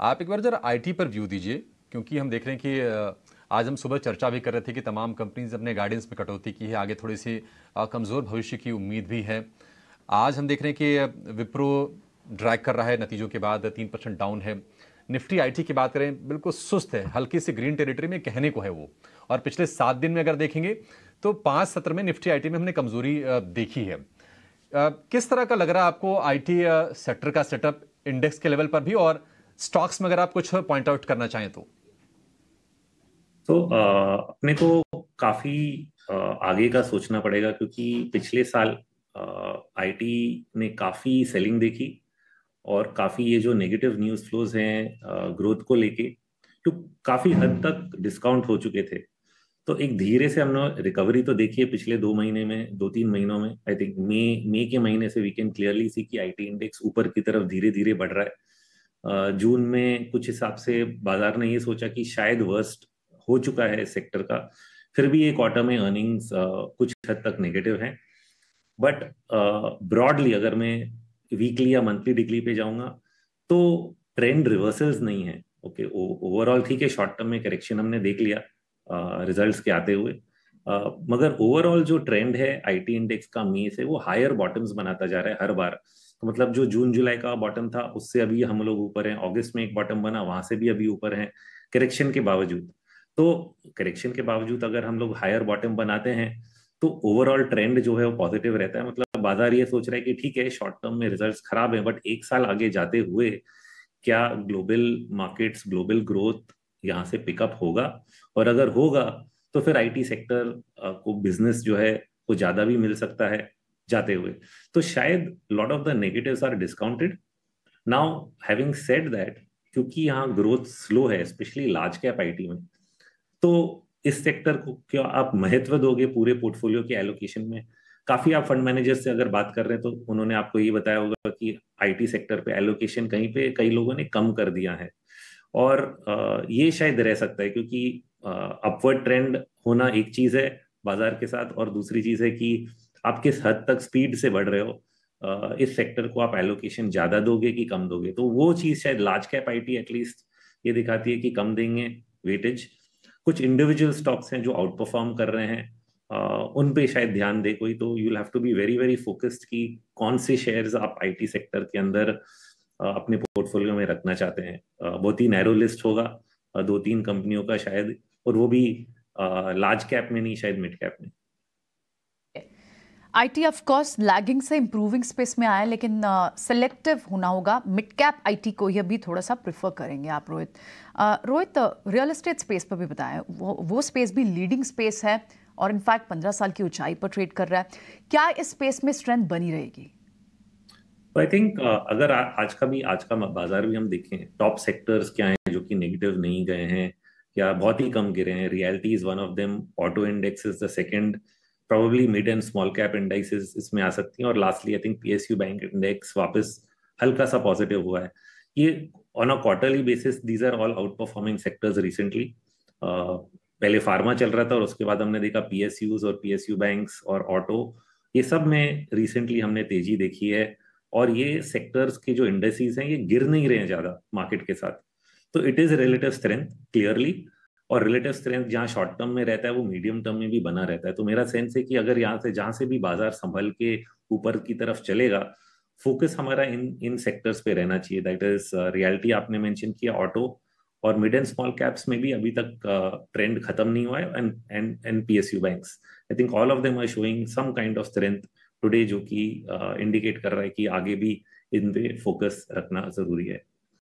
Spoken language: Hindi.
आप एक बार जरा आईटी पर व्यू दीजिए, क्योंकि हम देख रहे हैं कि आज हम सुबह चर्चा भी कर रहे थे कि तमाम कंपनीज़ अपने गाइडेंस में कटौती की है, आगे थोड़ी सी कमज़ोर भविष्य की उम्मीद भी है। आज हम देख रहे हैं कि विप्रो ड्रैग कर रहा है, नतीजों के बाद तीन परसेंट डाउन है। निफ्टी आईटी की बात करें, बिल्कुल सुस्त है, हल्की सी ग्रीन टेरिटरी में कहने को है वो। और पिछले सात दिन में अगर देखेंगे तो पाँच सत्र में निफ्टी आईटी में हमने कमज़ोरी देखी है। किस तरह का लग रहा है आपको आईटी सेक्टर का सेटअप इंडेक्स के लेवल पर भी? और स्टॉक्स में अगर आप कुछ पॉइंट आउट करना चाहें तो। तो अपने को काफ़ी आगे का सोचना पड़ेगा क्योंकि पिछले साल आईटी ने काफ़ी सेलिंग देखी और काफ़ी ये जो नेगेटिव न्यूज़ फ्लोज हैं ग्रोथ को लेके तो काफ़ी हद तक डिस्काउंट हो चुके थे। तो एक धीरे से हमने रिकवरी तो देखी है पिछले दो महीने में, दो तीन महीनों में। आई थिंक मई मई के महीने से वी कैन क्लियरली सी कि आईटी इंडेक्स ऊपर की तरफ़ धीरे धीरे बढ़ रहा है। जून में कुछ हिसाब से बाज़ार ने ये सोचा कि शायद वर्स्ट हो चुका है इस सेक्टर का। फिर भी ये क्वार्टर में अर्निंग्स कुछ हद तक नेगेटिव है। बट ब्रॉडली अगर मैं वीकली या मंथली डिग्री पे जाऊँगा तो ट्रेंड रिवर्सल्स नहीं है। ओके ओवरऑल ठीक है शॉर्ट टर्म में करेक्शन हमने देख लिया रिजल्ट्स के आते हुए। uh, मगर ओवरऑल जो ट्रेंड है आईटी इंडेक्स का मी से वो हायर बॉटम्स बनाता जा रहा है हर बार। तो मतलब जो जून, जुलाई का बॉटम था, उससे अभी हम लोग ऊपर हैं। अगस्त में एक बॉटम बना, वहाँ से भी अभी ऊपर हैं करेक्शन के बावजूद। तो करेक्शन के बावजूद अगर हम लोग हायर बॉटम बनाते हैं तो ओवरऑल ट्रेंड जो है वो पॉजिटिव रहता है। मतलब बाज़ार ये सोच रहा है कि ठीक है शॉर्ट टर्म में रिजल्ट्स खराब है बट एक साल आगे जाते हुए क्या ग्लोबल मार्केट्स ग्लोबल ग्रोथ यहाँ से पिकअप होगा? और अगर होगा तो फिर आईटी सेक्टर को बिज़नेस जो है वो ज़्यादा भी मिल सकता है। जाते हुए। तो शायद lot of the negatives are discounted now having said that क्योंकि यहाँ ग्रोथ स्लो है स्पेशली लार्ज कैप आईटी में तो इस सेक्टर को क्या आप महत्व दोगे पूरे पोर्टफोलियो के एलोकेशन में? काफ़ी आप फंड मैनेजर से अगर बात कर रहे हैं तो उन्होंने आपको ये बताया होगा कि आईटी सेक्टर पे एलोकेशन कहीं पे कई लोगों ने कम कर दिया है। और ये शायद रह सकता है क्योंकि अपवर्ड ट्रेंड होना एक चीज़ है बाज़ार के साथ और दूसरी चीज़ है कि आप किस हद तक स्पीड से बढ़ रहे हो इस सेक्टर को आप एलोकेशन ज़्यादा दोगे कि कम दोगे? तो वो चीज़ शायद लार्ज कैप आईटी एटलीस्ट ये दिखाती है कि कम देंगे वेटेज कुछ इंडिविजुअल स्टॉक्स हैं जो आउट परफॉर्म कर रहे हैं उन पे शायद ध्यान दे कोई तो you have to be very very focused कि कौन से शेयर्स आप आईटी सेक्टर के अंदर अपने पोर्टफोलियो में रखना चाहते हैं। बहुत ही नैरो लिस्ट होगा दो तीन कंपनियों का शायद, और वो भी लार्ज कैप में नहीं, शायद मिड कैप में। आईटी ऑफ़ कोर्स लैगिंग से इंप्रूविंग स्पेस में आया लेकिन सिलेक्टिव uh, होना होगा। मिड कैप आईटी को ही अभी थोड़ा सा प्रेफर करेंगे आप Rohit. Uh, Rohit real estate space पर भी बताएँ। वो वो स्पेस भी लीडिंग स्पेस है और इनफैक्ट पंद्रह साल की ऊंचाई पर ट्रेड कर रहा है। क्या इस स्पेस में स्ट्रेंथ बनी रहेगी? आई थिंक अगर आ, आज का भी आज का बाज़ार भी हम देखें टॉप सेक्टर्स क्या हैं जो कि नेगेटिव नहीं गए हैं या बहुत ही कम गिरे हैं? Reality is one of them auto index is the second probably mid and small cap indexes इसमें आ सकती हैं। और lastly I think PSU bank index वापस हल्का सा पॉजिटिव हुआ है। ये on a quarterly basis these are all out performing sectors recently पहले फार्मा चल रहा था और उसके बाद हमने देखा पीएसयूज और पीएसयू बैंक्स और ऑटो ये सब में रिसेंटली हमने तेज़ी देखी है। और ये सेक्टर्स के जो इंडस्ट्रीज़ हैं, ये गिर नहीं रहे हैं ज़्यादा मार्केट के साथ। तो it is relative strength clearly और रिलेटिव स्ट्रेंथ जहाँ शॉर्ट टर्म में रहता है वो मीडियम टर्म में भी बना रहता है। तो मेरा सेंस है कि अगर यहाँ से जहाँ से भी बाज़ार संभल के ऊपर की तरफ़ चलेगा फोकस हमारा इन इन सेक्टर्स पे रहना चाहिए। दैट इज़ रियलिटी आपने मेंशन किया ऑटो और मिड एंड स्मॉल कैप्स में भी अभी तक ट्रेंड uh, खत्म नहीं हुआ है। And and and PSU banks I think all of them are showing some kind of strength today जो कि इंडिकेट uh, कर रहा है कि आगे भी इन पे फोकस रखना ज़रूरी है।